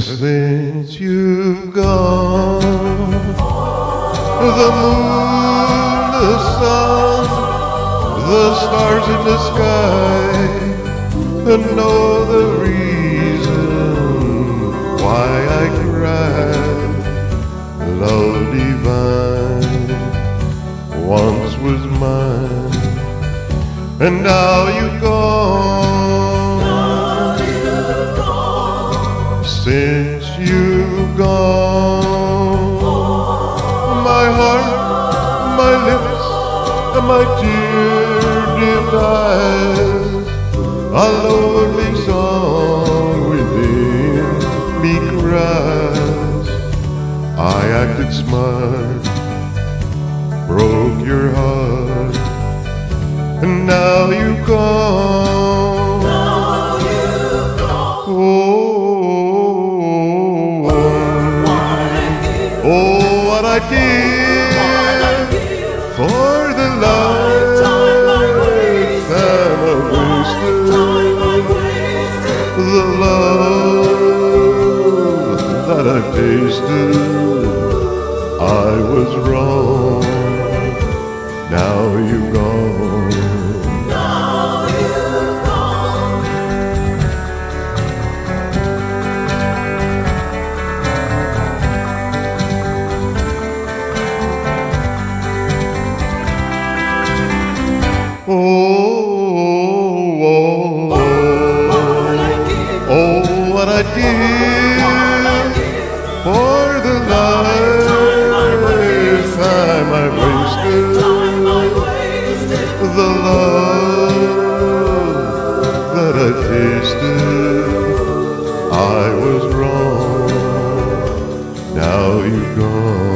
Since you've gone, the moon, the sun, the stars in the sky, and know the reason why I cry. Love divine once was mine, and now you've gone. Since you've gone, my heart, my lips, and my tear-dimmed eyes, a lonely song within me cries. I acted smart, broke your heart, and now you've gone. Oh, what I did for the lifetime I wasted, the love that I tasted, I was wrong. Oh, oh, oh, what I did for the lifetime I wasted, the love that I tasted, I was wrong. Now you've gone.